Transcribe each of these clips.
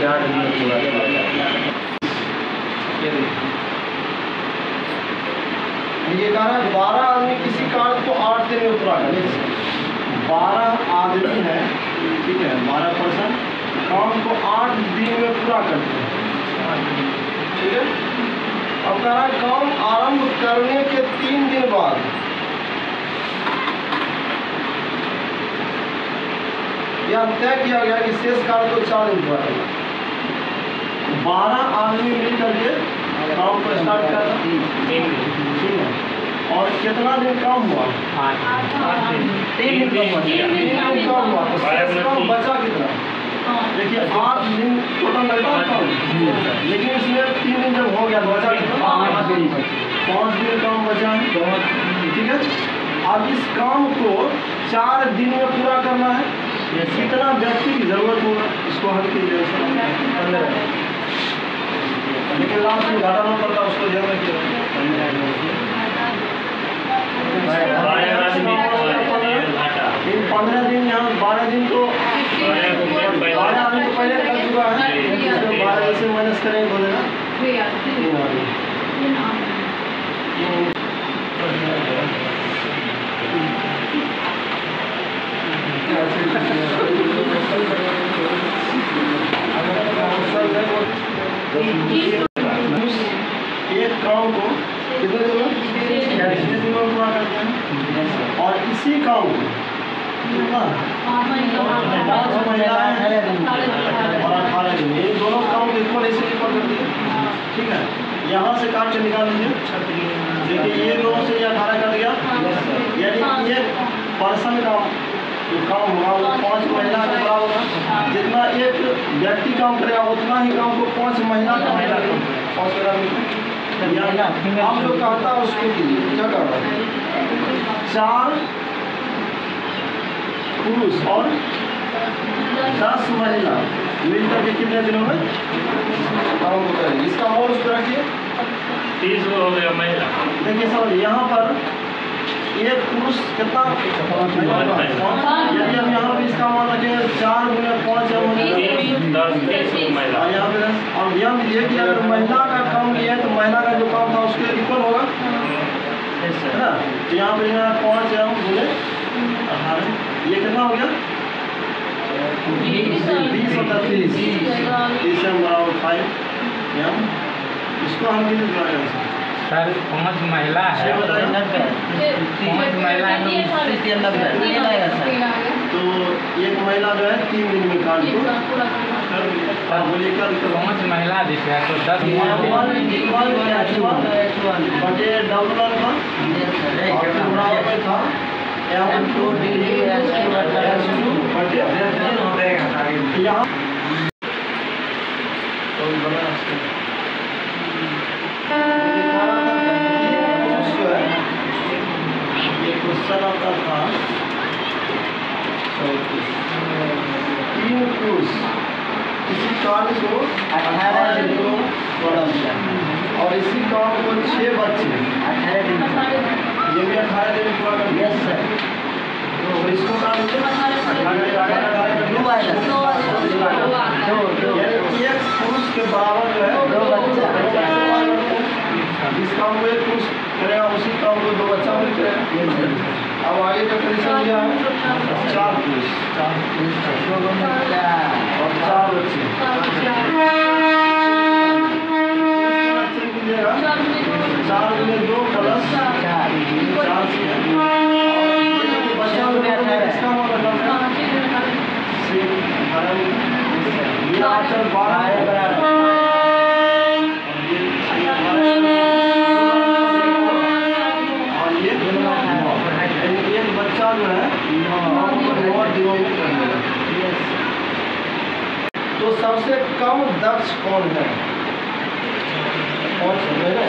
चार दिन पूरा ये कह रहा है बारह आदमी किसी कार्य को आठ दिन में पूरा करे बारह आदमी है, ठीक है, बारह परसेंट काम को आठ दिन में पूरा करते हैं। ठीक है? अब कह रहा है, काम आरंभ करने के तीन दिन बाद। यह तय किया गया कि शेष कार्य को चार दिन पूरा करना बारह आदमी मिल करके काम को स्टार्ट कर ठीक है। और कितना दिन काम हुआ? तीन दिन कम हो हुआ। काम बचा कितना? देखिए आठ दिन टोटल लगता है लेकिन इसमें तीन दिन जब हो गया तो बचा कितना? पाँच दिन काम बचा। है ठीक है। अब इस काम को चार दिन में पूरा करना है। कितना व्यक्ति की ज़रूरत होगा इसको हल कीजिए। लेकिन लास्ट में घाटा ना पड़ता उसको आदमी इन पंद्रह दिन यहाँ बारह दिन तो बारह आदमी तो पहले कर चुका है बारह से माइनस करेंगे तो देना तीन आदमी और इसी काम को पाँच महिलाएँ और अठारह दिन ये दोनों काम को इक्वल ऐसे इक्वल कर दिए ठीक है? यहाँ से काट के निकाल लीजिए। देखिए, ये दोनों से ये अठारह कर दिया। यानी ये पर्सन का काम वो पाँच महिला का बराबर जितना एक व्यक्ति काम करेगा उतना ही काम को पाँच महीना काम करेगा। पाँच महिला आप लोग कहता है उसके लिए क्या कर रहा है? चार पुरुष और दस महिला। मिलकर के कितने दिनों में? काम को करेंगे इसका मोल उस पर रखिए तीस हो गया महिला। देखिए सर यहाँ पर एक पुरुष कितना? यदि हम यहाँ पे इसका मान रखेंगे चार गुने पाँच दस और यहाँ पे और यहाँ भी ये कि अगर महिला का काम लिया है तो महिला का जो काम था उसके इक्वल होगा। है ना? तो यहाँ पे यहाँ पाँच या गुने अठारह ये कितना हो गया? बीस और तीस। तीस। एम बराबर फाइव यहाँ। इसको हम कितने सर पाँच महिला है छः बताइए पाँच महिला है तो एक महिला जो है तीन दिन में काट को हाँ, है? पाँच महिला दिख रहा है तो दस बटे डबल और फिर था टू बटे यहाँ किसी को अठारह दिन को पूरा किया और इसी काम को छः बच्चे। ये भी अठारह दिन पूरा कर दिया तो इसको काम एक पुरुष के बराबर जो है दो बच्चा। जिस काम को एक पुरुष करेगा उसी काम को दो बच्चा मिल करेगा। अब आगे का कंडीशन क्या है? चार पुरुष। चार मिलेगा चार गुने दो प्लस चार में। और बारह और ये और ये यानी एक बच्चा जो है नौ दिनों में कर देगा तो सबसे कौन है कौन समझे ना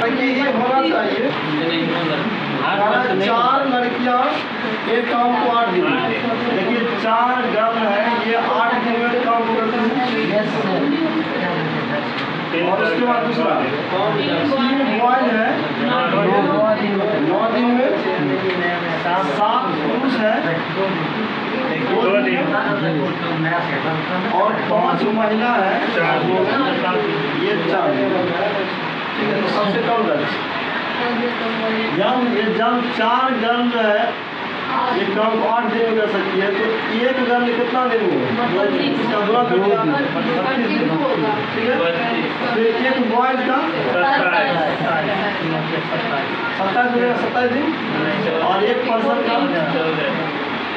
ताकि ये होना चाहिए चार लड़कियाँ एक काम को आठ दिन देखिए चार गर्ल है ये आठ दिन में काम को करती है। और उसके बाद दूसरा। तीन बॉयल है। नौ दिन में सात पुरुष है। और पाँच महिला है चार ये चार ठीक है तो सबसे कम गर्ल्स। जब ये जब चार गर्ल है ये काम आठ दिन में कर सकती है तो एक गर्ल कितना दिन में कर दिन ठीक है? फिर एक बॉयज़ का? सत्ताईस। सत्ताईस। दिन? और एक पर्सन का?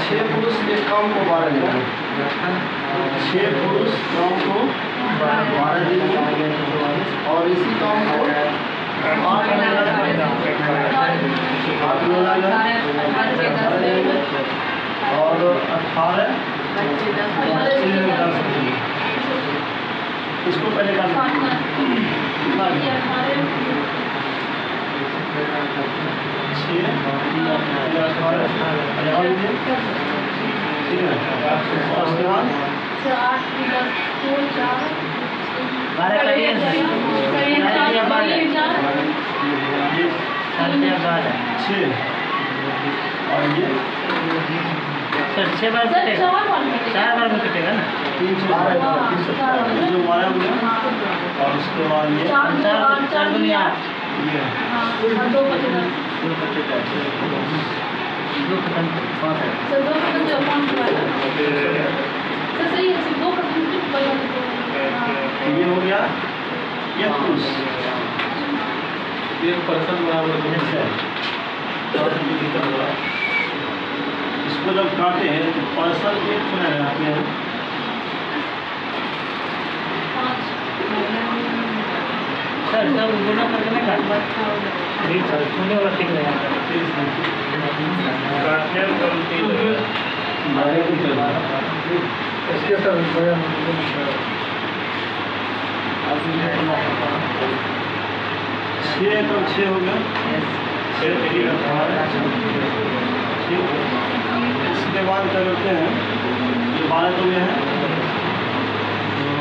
छः पुरुष एक काम को बारह दिन छः पुरुष काम को बारह दिन और इसी काम को आठ और अठारह इसको पहले कर सकते हैं। कितना छः अठारह लगा लीजिए ठीक है ये छः और ये छह बार चार बार में कटेगा ना तीन सौ बारह जो बारह और उसके बाद ये चार चार दुनी आठ ये दो खत्म पाँच है ये हो गया? ये पुरुष एक पर्सन बराबर इसको जब काटे हैं तो पर्सन एक लगाते हैं सर सब गुना करके नहीं काटना ठीक सर सुनने वाला ठीक रहेगा काटने में गलती इसके सब छः तो छः हो गया छः इसके बाद क्या करते हैं? ये बारह तो ये है।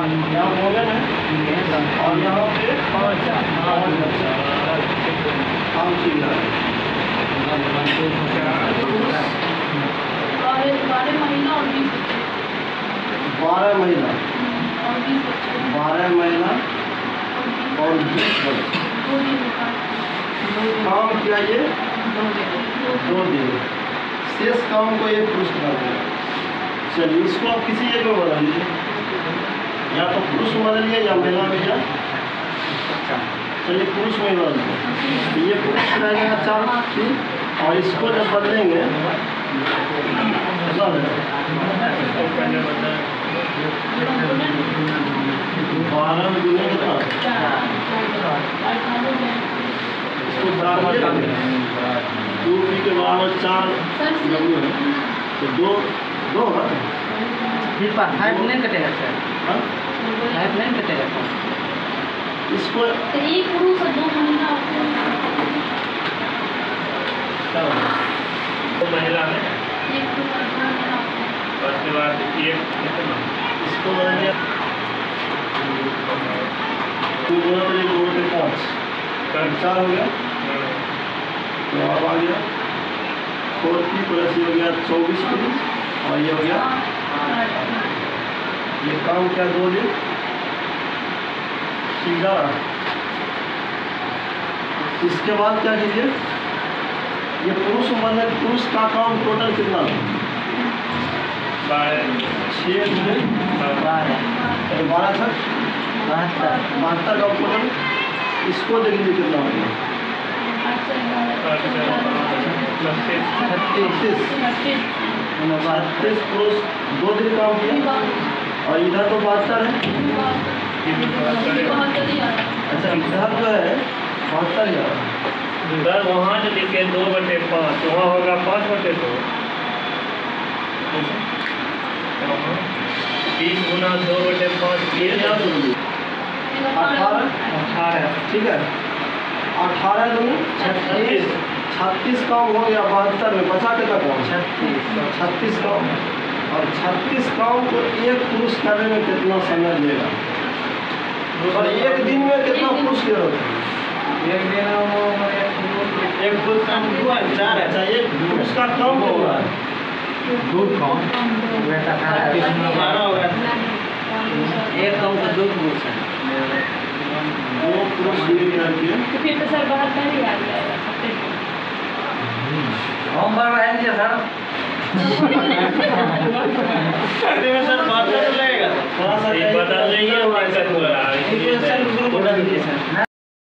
हो हैं है बारह महीना बारह महीना और बीस काम किया ये दो दिन शेष काम को एक पुरुष कर दिया चलिए इसको आप किसी जगह बदल लीजिए या तो पुरुष में बदलिए या महिला में या चलिए पुरुष में ही बदल दीजिए ये पुरुष रह गया चार ठीक और इसको जब बदलेंगे बारह दुनिया कितना इसको बराबर दो पी के बराबर चार है। तो दो दो होगा फिर पर हाइट नहीं कटेगा सर हाँ? हाइट नहीं कटेगा इसको एक पुरुष और दो महिला क्या होगा? तो महिला में? एक पुरुष और दो महिला और उसके बाद एक इसको दो तो पाँच। चार हो गया? तो आ गया। फोर प्लस ये हो गया चौबीस पी और ये हो गया ये काम क्या दो दिन ग्यारह इसके बाद क्या कीजिए? ये पुरुष मतलब पुरुष का काम टोटल कितना? बारह। छः में बारह। बारह तक बहत्तर बहत्तर का टोटल इसको देख लीजिए कितना हो गया। बत्तीस छत्तीस। छत्तीस उनबाद दो दिन काम किया और इधर तो बहत्तर है। है। अच्छा इधर जो है बहत्तर ही है। सर वहाँ जो लिखे दो बटे पाँच वहाँ होगा पाँच बटे दो। तीस गुना दो बटे पाँच ये सुनिए अठारह। अठारह। ठीक है। अठारह दूनी छत्तीस छत्तीस काम हो गया बहत्तर में बचा कितना काम छत्तीस छत्तीस काम और छत्तीस काम को एक पुरुष करने में कितना समय लेगा? और एक दिन में कितना पुरुष की ज़रूरत है एक दिन एक एक पुरुष काम हुआ है चार है। अच्छा एक पुरुष का काम कितना है? दो कौन? बारह हो गया। एक कम तो दो पुरुष है। दो पुरुष ये तो फिर तो सर बहत्तर ही आ छत्तीस हम है आए सर सर बात लगेगा थोड़ा सा बता देंगे